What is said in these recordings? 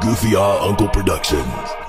Goofy Ah Uncle Productions.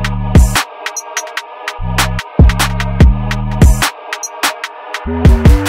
Thank